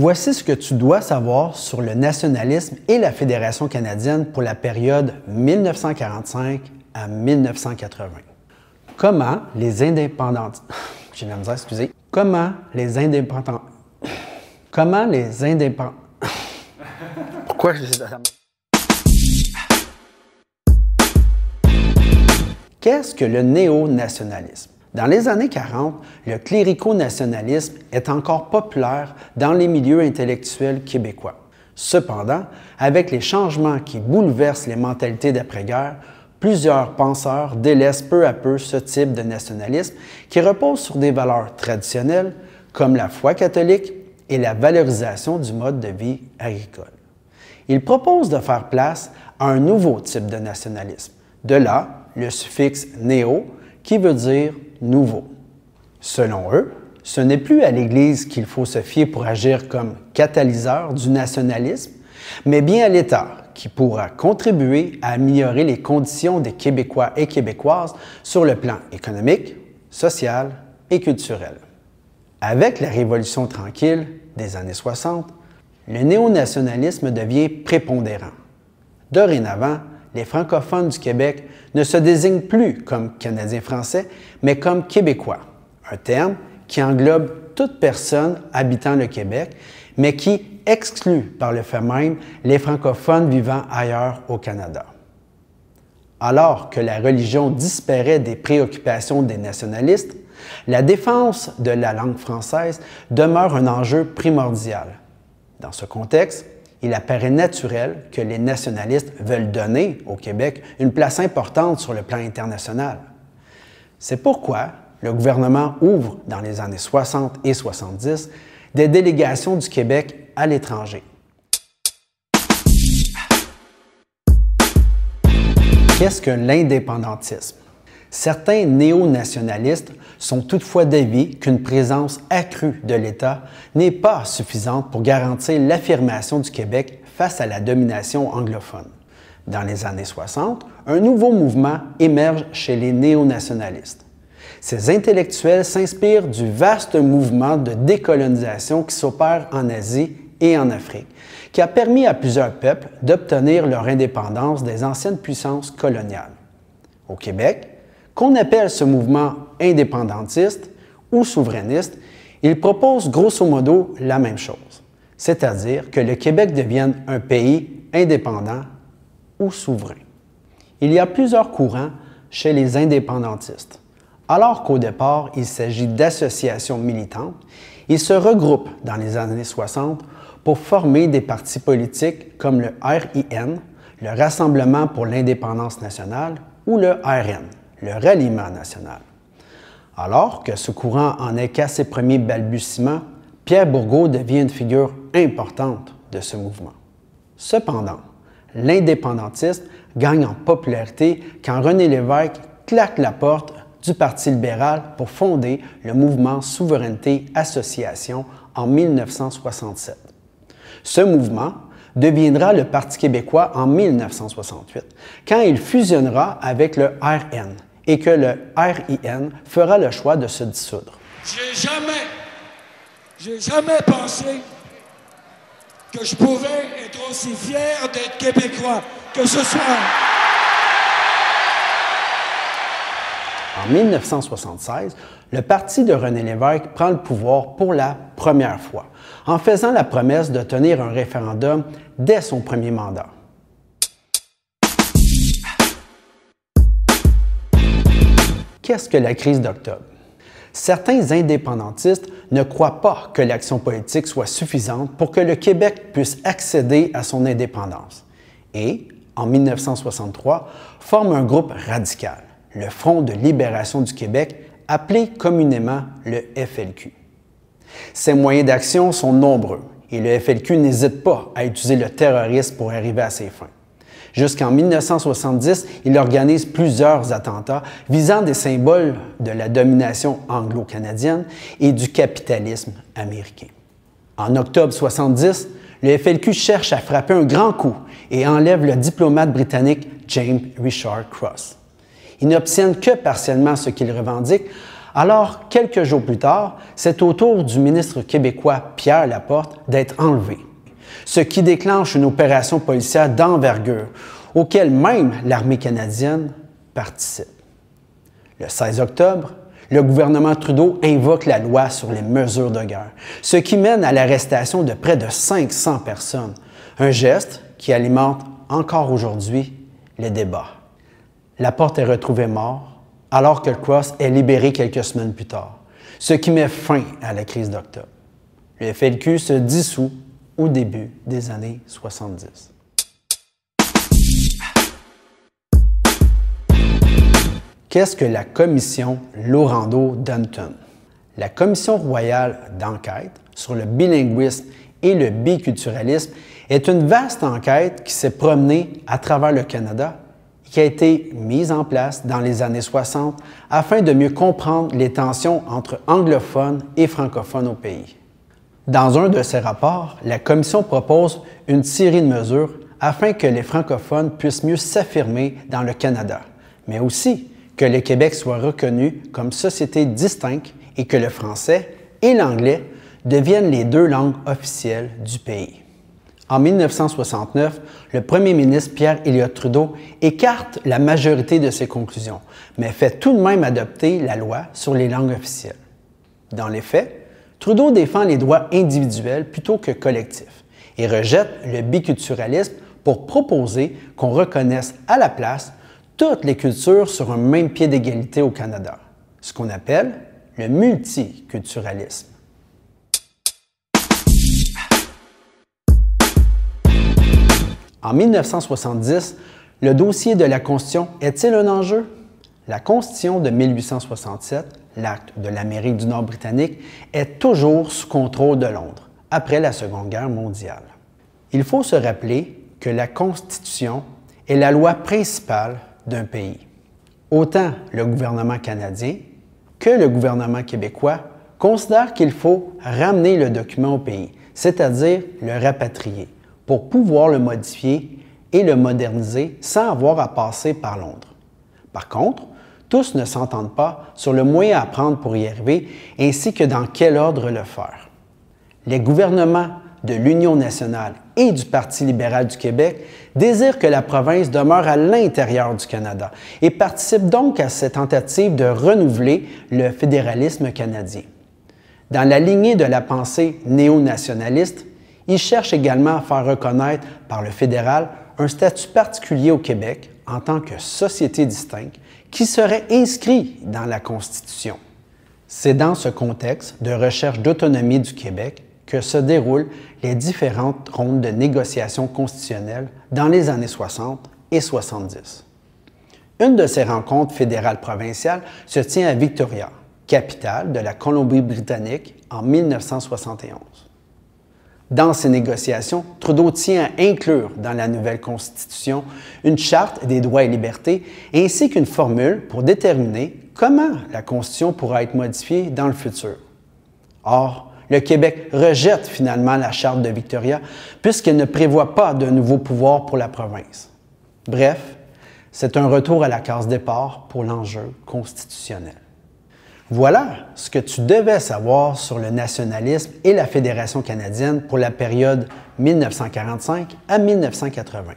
Voici ce que tu dois savoir sur le nationalisme et la Fédération canadienne pour la période 1945 à 1980. Comment les indépendants... J'ai la misère, excusez. Comment les indépendants... Comment les indépendants... Pourquoi je Qu'est-ce que le néo-nationalisme? Dans les années 40, le clérico-nationalisme est encore populaire dans les milieux intellectuels québécois. Cependant, avec les changements qui bouleversent les mentalités d'après-guerre, plusieurs penseurs délaissent peu à peu ce type de nationalisme qui repose sur des valeurs traditionnelles comme la foi catholique et la valorisation du mode de vie agricole. Ils proposent de faire place à un nouveau type de nationalisme. De là, le suffixe néo qui veut dire nouveau. Selon eux, ce n'est plus à l'Église qu'il faut se fier pour agir comme catalyseur du nationalisme, mais bien à l'État qui pourra contribuer à améliorer les conditions des Québécois et Québécoises sur le plan économique, social et culturel. Avec la Révolution tranquille des années 60, le néonationalisme devient prépondérant. Dorénavant, les francophones du Québec ne se désignent plus comme Canadiens français, mais comme Québécois, un terme qui englobe toute personne habitant le Québec, mais qui exclut par le fait même les francophones vivant ailleurs au Canada. Alors que la religion disparaît des préoccupations des nationalistes, la défense de la langue française demeure un enjeu primordial. Dans ce contexte, il apparaît naturel que les nationalistes veulent donner au Québec une place importante sur le plan international. C'est pourquoi le gouvernement ouvre dans les années 60 et 70 des délégations du Québec à l'étranger. Qu'est-ce que l'indépendantisme? Certains néo-nationalistes sont toutefois d'avis qu'une présence accrue de l'État n'est pas suffisante pour garantir l'affirmation du Québec face à la domination anglophone. Dans les années 60, un nouveau mouvement émerge chez les néo-nationalistes. Ces intellectuels s'inspirent du vaste mouvement de décolonisation qui s'opère en Asie et en Afrique, qui a permis à plusieurs peuples d'obtenir leur indépendance des anciennes puissances coloniales. Au Québec, qu'on appelle ce mouvement indépendantiste ou souverainiste, il propose grosso modo la même chose, c'est-à-dire que le Québec devienne un pays indépendant ou souverain. Il y a plusieurs courants chez les indépendantistes. Alors qu'au départ, il s'agit d'associations militantes, ils se regroupent dans les années 60 pour former des partis politiques comme le RIN, le Rassemblement pour l'indépendance nationale, ou le RN, le ralliement national. Alors que ce courant en est qu'à ses premiers balbutiements, Pierre Bourgault devient une figure importante de ce mouvement. Cependant, l'indépendantisme gagne en popularité quand René Lévesque claque la porte du Parti libéral pour fonder le mouvement Souveraineté Association en 1967. Ce mouvement deviendra le Parti québécois en 1968, quand il fusionnera avec le RN, et que le RIN fera le choix de se dissoudre. J'ai jamais, j'ai jamais pensé que je pouvais être aussi fier d'être québécois que ce soir. En 1976, le parti de René Lévesque prend le pouvoir pour la première fois, en faisant la promesse de tenir un référendum dès son premier mandat. Qu'est-ce que la crise d'octobre? Certains indépendantistes ne croient pas que l'action politique soit suffisante pour que le Québec puisse accéder à son indépendance et, en 1963, forment un groupe radical, le Front de libération du Québec, appelé communément le FLQ. Ses moyens d'action sont nombreux et le FLQ n'hésite pas à utiliser le terrorisme pour arriver à ses fins. Jusqu'en 1970, il organise plusieurs attentats visant des symboles de la domination anglo-canadienne et du capitalisme américain. En octobre 70, le FLQ cherche à frapper un grand coup et enlève le diplomate britannique James Richard Cross. Ils n'obtiennent que partiellement ce qu'ils revendiquent, Alors, quelques jours plus tard, c'est au tour du ministre québécois Pierre Laporte d'être enlevé, ce qui déclenche une opération policière d'envergure, auquel même l'armée canadienne participe. Le 16 octobre, le gouvernement Trudeau invoque la loi sur les mesures de guerre, ce qui mène à l'arrestation de près de 500 personnes, un geste qui alimente encore aujourd'hui les débats. Laporte est retrouvé mort alors que le Cross est libéré quelques semaines plus tard, ce qui met fin à la crise d'octobre. Le FLQ se dissout au début des années 70. Qu'est-ce que la commission Laurando-Dunton? La commission royale d'enquête sur le bilinguisme et le biculturalisme est une vaste enquête qui s'est promenée à travers le Canada qui a été mise en place dans les années 60 afin de mieux comprendre les tensions entre anglophones et francophones au pays. Dans un de ses rapports, la Commission propose une série de mesures afin que les francophones puissent mieux s'affirmer dans le Canada, mais aussi que le Québec soit reconnu comme société distincte et que le français et l'anglais deviennent les deux langues officielles du pays. En 1969, le premier ministre Pierre Elliott Trudeau écarte la majorité de ses conclusions, mais fait tout de même adopter la loi sur les langues officielles. Dans les faits, Trudeau défend les droits individuels plutôt que collectifs et rejette le biculturalisme pour proposer qu'on reconnaisse à la place toutes les cultures sur un même pied d'égalité au Canada, ce qu'on appelle le multiculturalisme. En 1970, le dossier de la Constitution est-il un enjeu? La Constitution de 1867, l'acte de l'Amérique du Nord britannique, est toujours sous contrôle de Londres, après la Seconde Guerre mondiale. Il faut se rappeler que la Constitution est la loi principale d'un pays. Autant le gouvernement canadien que le gouvernement québécois considèrent qu'il faut ramener le document au pays, c'est-à-dire le rapatrier pour pouvoir le modifier et le moderniser sans avoir à passer par Londres. Par contre, tous ne s'entendent pas sur le moyen à prendre pour y arriver ainsi que dans quel ordre le faire. Les gouvernements de l'Union nationale et du Parti libéral du Québec désirent que la province demeure à l'intérieur du Canada et participent donc à cette tentative de renouveler le fédéralisme canadien. Dans la lignée de la pensée néo-nationaliste, il cherche également à faire reconnaître par le fédéral un statut particulier au Québec en tant que société distincte qui serait inscrit dans la Constitution. C'est dans ce contexte de recherche d'autonomie du Québec que se déroulent les différentes rondes de négociations constitutionnelles dans les années 60 et 70. Une de ces rencontres fédérales provinciales se tient à Victoria, capitale de la Colombie-Britannique, en 1971. Dans ces négociations, Trudeau tient à inclure dans la nouvelle Constitution une charte des droits et libertés ainsi qu'une formule pour déterminer comment la Constitution pourra être modifiée dans le futur. Or, le Québec rejette finalement la charte de Victoria puisqu'elle ne prévoit pas de nouveaux pouvoirs pour la province. Bref, c'est un retour à la case départ pour l'enjeu constitutionnel. Voilà ce que tu devais savoir sur le nationalisme et la Fédération canadienne pour la période 1945 à 1980.